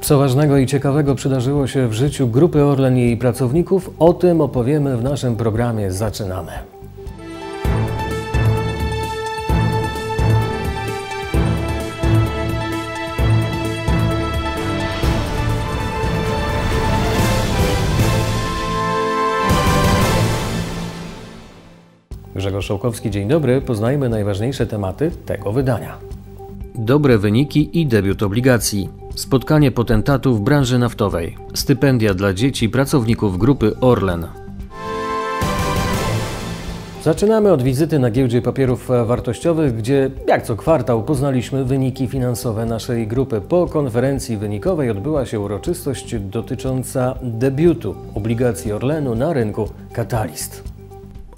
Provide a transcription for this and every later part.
Co ważnego i ciekawego przydarzyło się w życiu Grupy Orlen i jej pracowników, o tym opowiemy w naszym programie Zaczynamy. Grzegorz Szołkowski, dzień dobry. Poznajmy najważniejsze tematy tego wydania. Dobre wyniki i debiut obligacji. Spotkanie potentatów branży naftowej. Stypendia dla dzieci pracowników grupy Orlen. Zaczynamy od wizyty na giełdzie papierów wartościowych, gdzie jak co kwartał poznaliśmy wyniki finansowe naszej grupy. Po konferencji wynikowej odbyła się uroczystość dotycząca debiutu obligacji Orlenu na rynku Catalyst.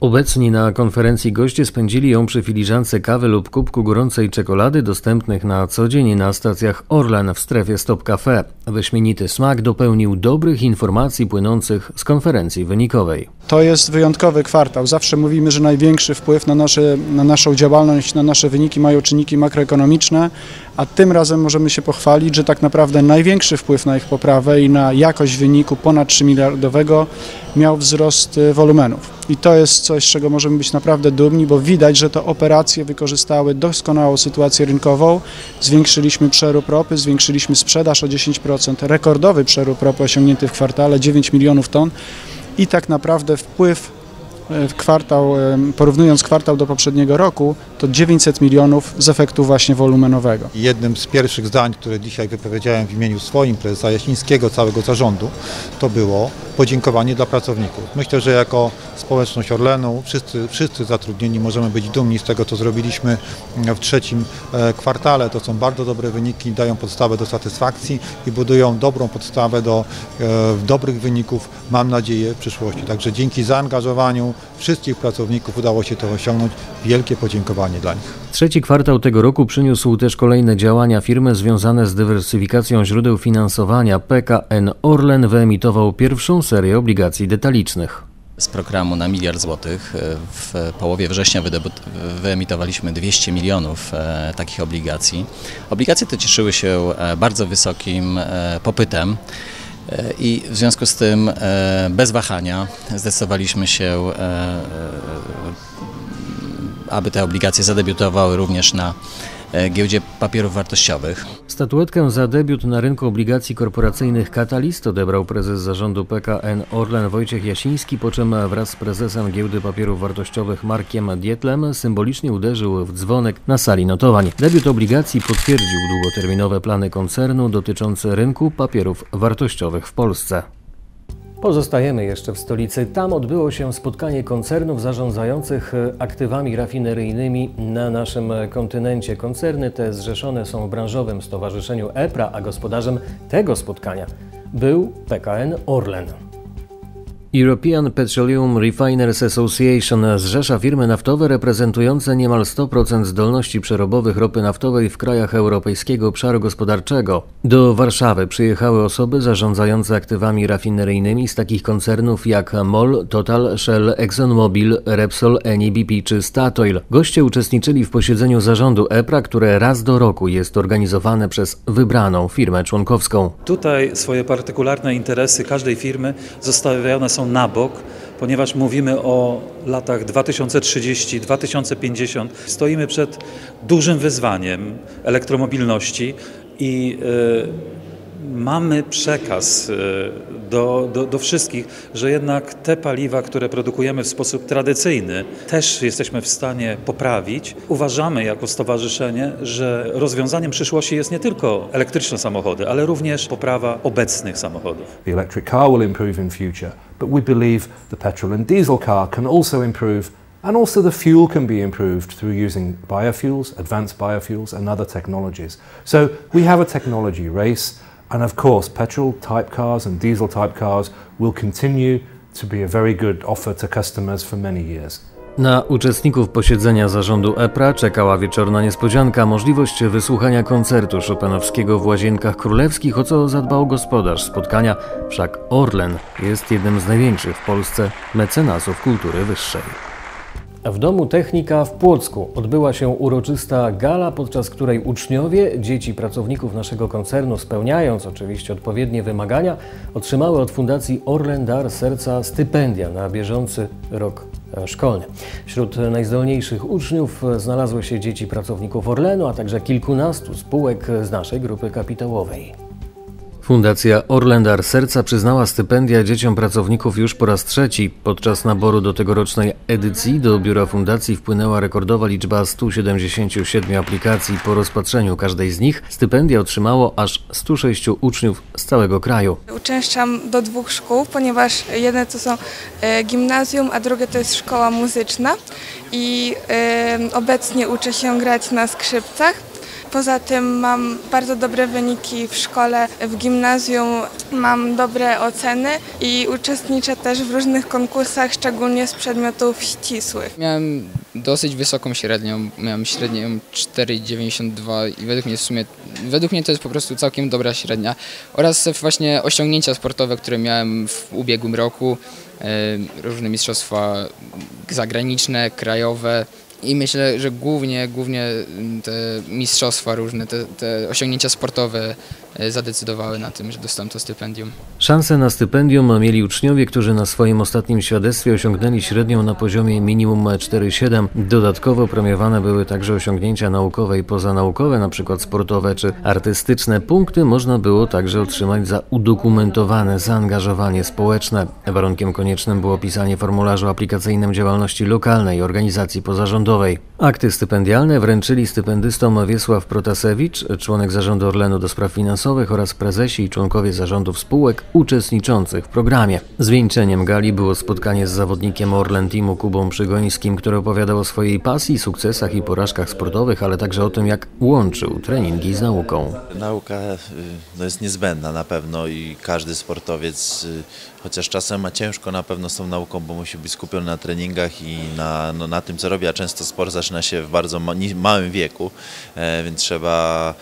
Obecni na konferencji goście spędzili ją przy filiżance kawy lub kubku gorącej czekolady dostępnych na co dzień na stacjach Orlen w strefie Stop Cafe. Wyśmienity smak dopełnił dobrych informacji płynących z konferencji wynikowej. To jest wyjątkowy kwartał. Zawsze mówimy, że największy wpływ na, nasze, na naszą działalność, na nasze wyniki mają czynniki makroekonomiczne, a tym razem możemy się pochwalić, że tak naprawdę największy wpływ na ich poprawę i na jakość wyniku ponad 3 miliardowego miał wzrost y, wolumenów. I to jest coś, z czego możemy być naprawdę dumni, bo widać, że to operacje wykorzystały doskonałą sytuację rynkową. Zwiększyliśmy przerób ropy, zwiększyliśmy sprzedaż o 10%, rekordowy przerób ropy osiągnięty w kwartale 9 milionów ton i tak naprawdę wpływ kwartał, e, porównując kwartał do poprzedniego roku, to 900 milionów z efektu właśnie wolumenowego. Jednym z pierwszych zdań, które dzisiaj wypowiedziałem w imieniu swoim, prezesa Jasińskiego, całego zarządu, to było podziękowanie dla pracowników. Myślę, że jako społeczność Orlenu, wszyscy, wszyscy zatrudnieni możemy być dumni z tego, co zrobiliśmy w trzecim e, kwartale. To są bardzo dobre wyniki, dają podstawę do satysfakcji i budują dobrą podstawę do dobrych wyników, mam nadzieję, w przyszłości. Także dzięki zaangażowaniu wszystkich pracowników udało się to osiągnąć. Wielkie podziękowanie dla nich. Trzeci kwartał tego roku przyniósł też kolejne działania firmy związane z dywersyfikacją źródeł finansowania. PKN Orlen wyemitował pierwszą serię obligacji detalicznych z programu na miliard złotych. W połowie września wyemitowaliśmy 200 milionów e, takich obligacji. Obligacje te cieszyły się e, bardzo wysokim e, popytem. I w związku z tym bez wahania zdecydowaliśmy się, aby te obligacje zadebiutowały również na E, giełdzie papierów wartościowych. Statuetkę za debiut na rynku obligacji korporacyjnych Katalist odebrał prezes zarządu PKN Orlen Wojciech Jasiński, po czym wraz z prezesem giełdy papierów wartościowych Markiem Dietlem symbolicznie uderzył w dzwonek na sali notowań. Debiut obligacji potwierdził długoterminowe plany koncernu dotyczące rynku papierów wartościowych w Polsce. Pozostajemy jeszcze w stolicy. Tam odbyło się spotkanie koncernów zarządzających e, aktywami rafineryjnymi na naszym kontynencie. Koncerny te zrzeszone są w branżowym stowarzyszeniu EPRA, a gospodarzem tego spotkania był PKN Orlen. European Petroleum Refiners Association zrzesza firmy naftowe reprezentujące niemal 100% zdolności przerobowych ropy naftowej w krajach Europejskiego Obszaru Gospodarczego. Do Warszawy przyjechały osoby zarządzające aktywami rafineryjnymi z takich koncernów jak MOL, Total, Shell, ExxonMobil, Repsol, Eni, BP czy Statoil. Goście uczestniczyli w posiedzeniu zarządu EPRA, które raz do roku jest organizowane przez wybraną firmę członkowską. Tutaj swoje partykularne interesy każdej firmy zostawiane są na bok, ponieważ mówimy o latach 2030-2050. Stoimy przed dużym wyzwaniem elektromobilności i y, mamy przekaz y, do, do, do, wszystkich, że jednak te paliwa, które produkujemy w sposób tradycyjny, też jesteśmy w stanie poprawić. Uważamy jako stowarzyszenie, że rozwiązaniem przyszłości jest nie tylko elektryczne samochody, ale również poprawa obecnych samochodów. The electric car will improve in future, but we believe the petrol and diesel car can also improve And also the fuel can be improved through using biofuels, advanced biofuels and other technologies. So we have a technology race. And of course, petrol type cars and diesel type cars will continue to be a very good offer to customers for many years. Na uczestników posiedzenia zarządu EPRA czekała wieczorna niespodzianka, możliwość wysłuchania koncertu Chopinowskiego w Łazienkach Królewskich, o co zadbał gospodarz spotkania, wszak Orlen jest jednym z największych w Polsce mecenasów kultury wyższej. W Domu Technika w Płocku odbyła się uroczysta gala, podczas której uczniowie, dzieci pracowników naszego koncernu, spełniając oczywiście odpowiednie wymagania, otrzymały od Fundacji Orlen Dar Serca stypendia na bieżący rok e, szkolny. Wśród najzdolniejszych uczniów znalazły się dzieci pracowników Orlenu, a także kilkunastu spółek z naszej grupy kapitałowej. Fundacja Orlendar Serca przyznała stypendia dzieciom pracowników już po raz trzeci. Podczas naboru do tegorocznej edycji do biura fundacji wpłynęła rekordowa liczba 177 aplikacji. Po rozpatrzeniu każdej z nich stypendia otrzymało aż 106 uczniów z całego kraju. Uczęszczam do dwóch szkół, ponieważ jedne to są e, gimnazjum, a drugie to jest szkoła muzyczna i e, obecnie uczę się grać na skrzypcach. Poza tym mam bardzo dobre wyniki w szkole, w gimnazjum mam dobre oceny i uczestniczę też w różnych konkursach, szczególnie z przedmiotów ścisłych. Miałem dosyć wysoką średnią, miałem średnią 4,92 i według mnie w sumie, według mnie to jest po prostu całkiem dobra średnia. Oraz właśnie osiągnięcia sportowe, które miałem w ubiegłym roku, e, różne mistrzostwa zagraniczne, krajowe. I myślę, że głównie, głównie te mistrzostwa różne, te, te osiągnięcia sportowe zadecydowały na tym, że dostałem to stypendium. Szansę na stypendium mieli uczniowie, którzy na swoim ostatnim świadectwie osiągnęli średnią na poziomie minimum 4,7. Dodatkowo premiowane były także osiągnięcia naukowe i pozanaukowe, np. sportowe czy artystyczne. Punkty można było także otrzymać za udokumentowane zaangażowanie społeczne. Warunkiem koniecznym było pisanie formularzu aplikacyjnym działalności lokalnej organizacji pozarządowej. Akty stypendialne wręczyli stypendystom Wiesław Protasewicz, członek zarządu Orlenu do spraw finansowych oraz prezesi i członkowie zarządów spółek uczestniczących w programie. Zwieńczeniem gali było spotkanie z zawodnikiem Orlen Kubą Przygońskim, który opowiadał o swojej pasji, sukcesach i porażkach sportowych, ale także o tym, jak łączył treningi z nauką. Nauka y, no, jest niezbędna na pewno i każdy sportowiec, y, chociaż czasem ma ciężko na pewno z tą nauką, bo musi być skupiony na treningach i na, no, na tym, co robi, a często sport zaczyna się w bardzo ma, małym wieku, e, więc trzeba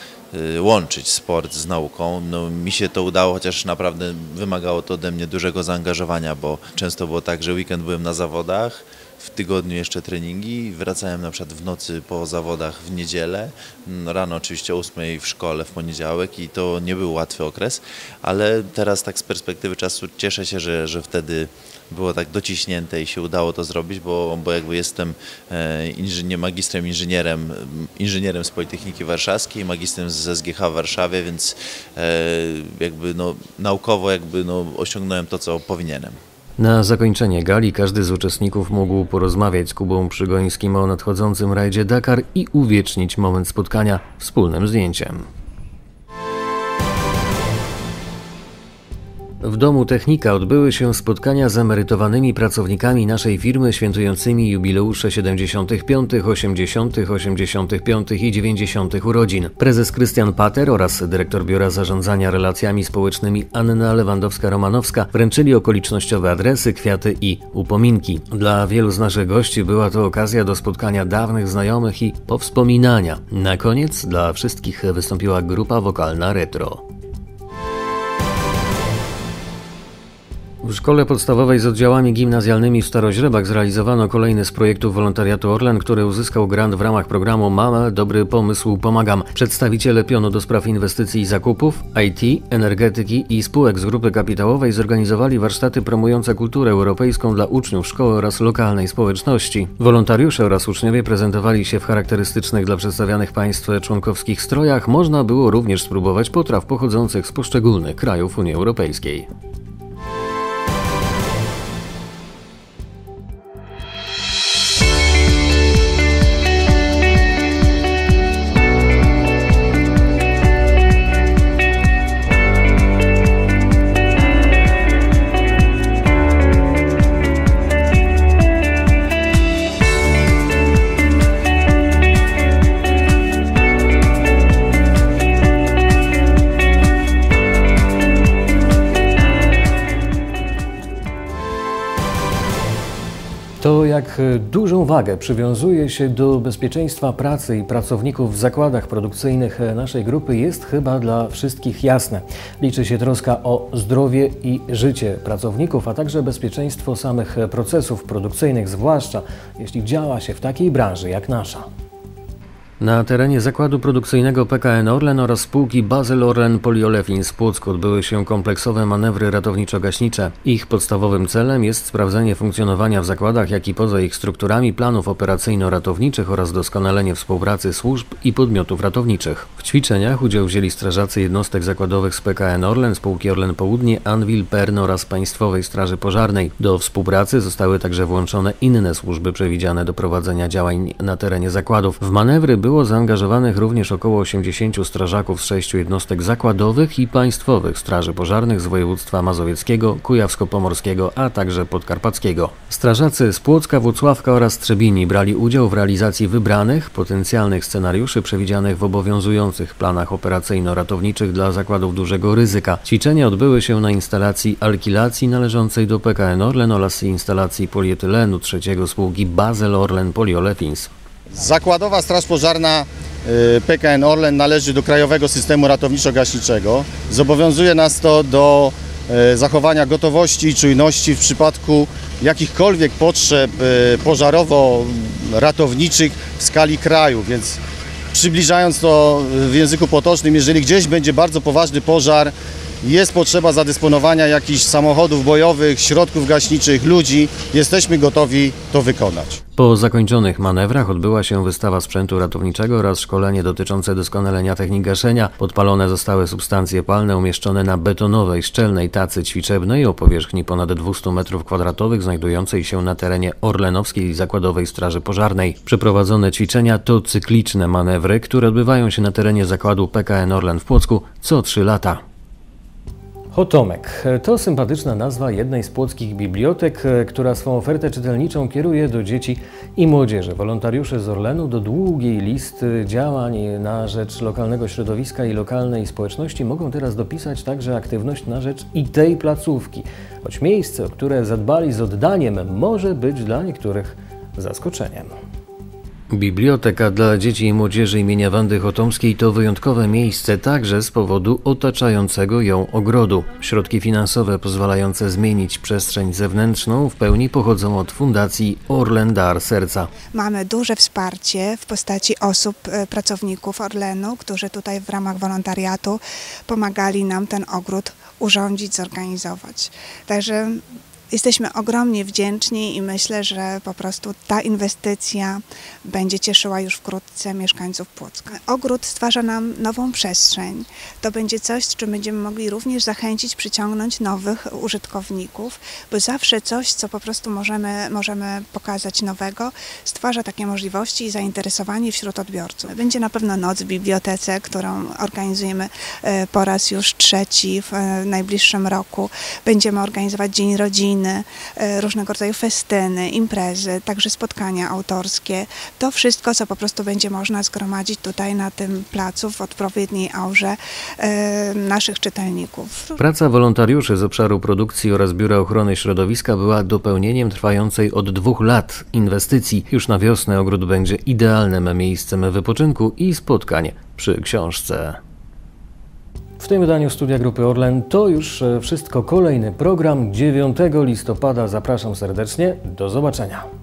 łączyć sport z nauką. No, mi się to udało, chociaż naprawdę wymagało to ode mnie dużego zaangażowania, bo często było tak, że weekend byłem na zawodach, w tygodniu jeszcze treningi, wracałem na przykład w nocy po zawodach w niedzielę, no, rano oczywiście o 8 w szkole w poniedziałek i to nie był łatwy okres, ale teraz tak z perspektywy czasu cieszę się, że, że wtedy było tak dociśnięte i się udało to zrobić, bo, bo jakby jestem e, inżynier, magistrem inżynierem, inżynierem z Politechniki Warszawskiej, magistrem z SGH w Warszawie, więc e, jakby no, naukowo jakby no, osiągnąłem to, co powinienem. Na zakończenie gali każdy z uczestników mógł porozmawiać z Kubą Przygońskim o nadchodzącym rajdzie Dakar i uwiecznić moment spotkania wspólnym zdjęciem. W Domu Technika odbyły się spotkania z emerytowanymi pracownikami naszej firmy świętującymi jubileusze 75., 80., 85. i 90. urodzin. Prezes Krystian Pater oraz dyrektor Biura Zarządzania Relacjami Społecznymi Anna Lewandowska-Romanowska wręczyli okolicznościowe adresy, kwiaty i upominki. Dla wielu z naszych gości była to okazja do spotkania dawnych znajomych i powspominania. Na koniec dla wszystkich wystąpiła grupa wokalna Retro. W szkole podstawowej z oddziałami gimnazjalnymi w Staroźrebach zrealizowano kolejny z projektów wolontariatu Orlen, który uzyskał grant w ramach programu Mama Dobry Pomysł Pomagam. Przedstawiciele pionu do spraw inwestycji i zakupów, IT, energetyki i spółek z grupy kapitałowej zorganizowali warsztaty promujące kulturę europejską dla uczniów szkoły oraz lokalnej społeczności. Wolontariusze oraz uczniowie prezentowali się w charakterystycznych dla przedstawianych państw członkowskich strojach. Można było również spróbować potraw pochodzących z poszczególnych krajów Unii Europejskiej. To jak dużą wagę przywiązuje się do bezpieczeństwa pracy i pracowników w zakładach produkcyjnych naszej grupy jest chyba dla wszystkich jasne. Liczy się troska o zdrowie i życie pracowników, a także bezpieczeństwo samych procesów produkcyjnych, zwłaszcza jeśli działa się w takiej branży jak nasza. Na terenie zakładu produkcyjnego PKN Orlen oraz spółki Basel Orlen Poliolefins w Płocku odbyły się kompleksowe manewry ratowniczo-gaśnicze. Ich podstawowym celem jest sprawdzenie funkcjonowania w zakładach, jak i poza ich strukturami planów operacyjno-ratowniczych oraz doskonalenie współpracy służb i podmiotów ratowniczych. W ćwiczeniach udział wzięli strażacy jednostek zakładowych z PKN Orlen, spółki Orlen Południe, Anwil, Pern oraz Państwowej Straży Pożarnej. Do współpracy zostały także włączone inne służby przewidziane do prowadzenia działań na terenie zakładów. W manewry były było zaangażowanych również około 80 strażaków z sześciu jednostek zakładowych i państwowych straży pożarnych z województwa mazowieckiego, kujawsko-pomorskiego, a także podkarpackiego. Strażacy z Płocka, Włocławka oraz Trzebini brali udział w realizacji wybranych, potencjalnych scenariuszy przewidzianych w obowiązujących planach operacyjno-ratowniczych dla zakładów dużego ryzyka. Ćwiczenia odbyły się na instalacji alkilacji należącej do PKN Orlen oraz instalacji polietylenu trzeciego spółki Basel Orlen Poliolefins. Zakładowa Straż Pożarna y, PKN Orlen należy do Krajowego Systemu Ratowniczo-Gaśniczego. Zobowiązuje nas to do y, zachowania gotowości i czujności w przypadku jakichkolwiek potrzeb y, pożarowo-ratowniczych w skali kraju, więc przybliżając to w języku potocznym, jeżeli gdzieś będzie bardzo poważny pożar, jest potrzeba zadysponowania jakichś samochodów bojowych, środków gaśniczych, ludzi, jesteśmy gotowi to wykonać. Po zakończonych manewrach odbyła się wystawa sprzętu ratowniczego oraz szkolenie dotyczące doskonalenia technik gaszenia. Podpalone zostały substancje palne umieszczone na betonowej, szczelnej tacy ćwiczebnej o powierzchni ponad 200 m2 znajdującej się na terenie Orlenowskiej Zakładowej Straży Pożarnej. Przeprowadzone ćwiczenia to cykliczne manewry, które odbywają się na terenie zakładu PKN Orlen w Płocku co 3 lata. Hotomek to sympatyczna nazwa jednej z płockich bibliotek, która swą ofertę czytelniczą kieruje do dzieci i młodzieży. Wolontariusze z Orlenu do długiej listy działań na rzecz lokalnego środowiska i lokalnej społeczności mogą teraz dopisać także aktywność na rzecz i tej placówki, choć miejsce, o które zadbali z oddaniem, może być dla niektórych zaskoczeniem. Biblioteka dla dzieci i młodzieży imienia Wandy Chotomskiej to wyjątkowe miejsce także z powodu otaczającego ją ogrodu. Środki finansowe pozwalające zmienić przestrzeń zewnętrzną w pełni pochodzą od Fundacji Orlen Dar Serca. Mamy duże wsparcie w postaci osób, e, pracowników Orlenu, którzy tutaj w ramach wolontariatu pomagali nam ten ogród urządzić, zorganizować. Także Jesteśmy ogromnie wdzięczni i myślę, że po prostu ta inwestycja będzie cieszyła już wkrótce mieszkańców Płocka. Ogród stwarza nam nową przestrzeń. To będzie coś, z czym będziemy mogli również zachęcić, przyciągnąć nowych użytkowników, bo zawsze coś, co po prostu możemy, możemy pokazać nowego, stwarza takie możliwości i zainteresowanie wśród odbiorców. Będzie na pewno noc w bibliotece, którą organizujemy e, po raz już trzeci w e, najbliższym roku. Będziemy organizować Dzień Rodziny, E, różnego rodzaju festyny, imprezy, także spotkania autorskie. To wszystko, co po prostu będzie można zgromadzić tutaj na tym placu w odpowiedniej aurze e, naszych czytelników. Praca wolontariuszy z obszaru produkcji oraz Biura Ochrony Środowiska była dopełnieniem trwającej od dwóch lat inwestycji. Już na wiosnę ogród będzie idealnym miejscem wypoczynku i spotkań przy książce. W tym wydaniu Studia Grupy Orlen to już e, wszystko. Kolejny program 9 listopada. Zapraszam serdecznie. Do zobaczenia.